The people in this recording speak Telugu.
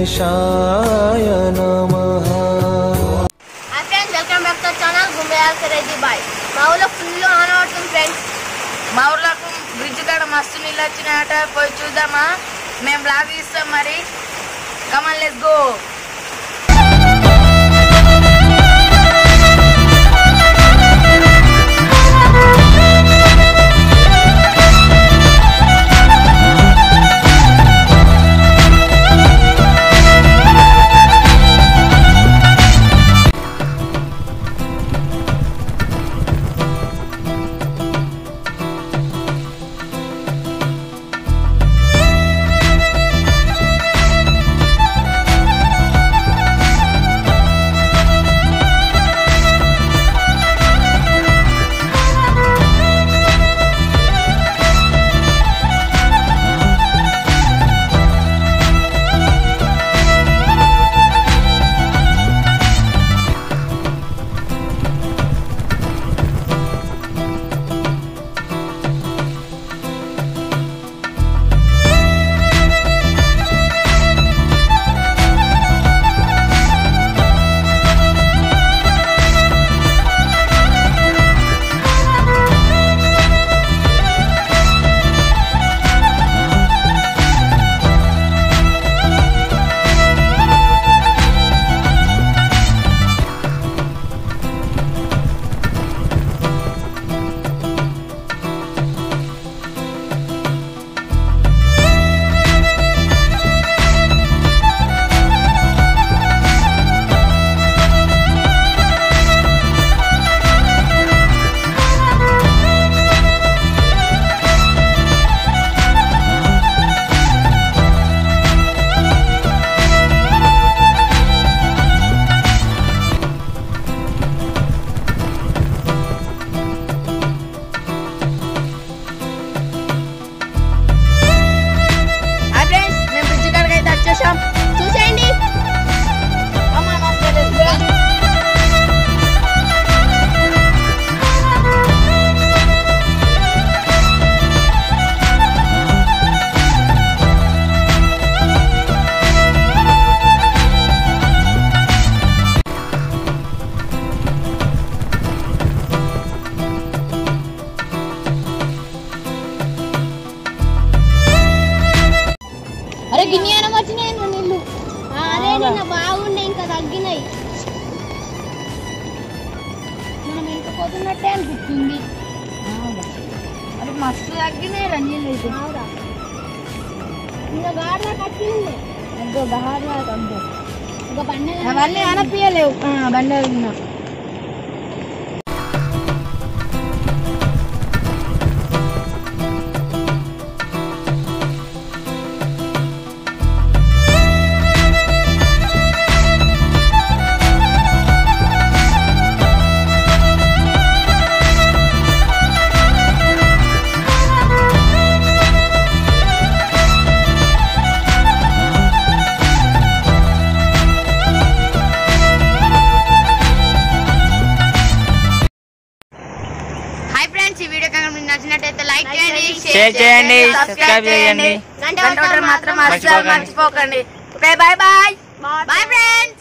గణేశాయ నమ ఫ్రెండ్స్ వెల్కమ్ బ్యాక్ టు బాయ్ మా ఊళ్ళో ఫుల్ ఆన్ అవుతుంది ఫ్రెండ్స్ మా ఊళ్ళో బ్రిడ్జ్ కాడ మస్తు నీళ్ళు వచ్చినాయట. పోయి చూద్దామా. మేము బ్లాగ్ ఇస్తాం మరి కమల్ లెస్ గో నీళ్ళు? అదే నిన్న బాగుండే ఇంకా తగ్గినాయి. మనం ఇంకా పోతున్నట్టే అనిపిస్తుంది అది మస్తు తగ్గినాయి రంజీలు అయితే. ఇంకా గాడిలో కట్టింది. దహారా అంతే ఒక పండుగ అవన్నీ అనపియలేవు బండి ఉన్నా నచ్చినట్టయితే లైక్ చేయండి షేర్ చేయండి, సబ్స్క్రైబ్ చేయండి. గంట మాత్రం మర్చిపోకండి. మర్చిపోకండి. Okay bye bye bye friends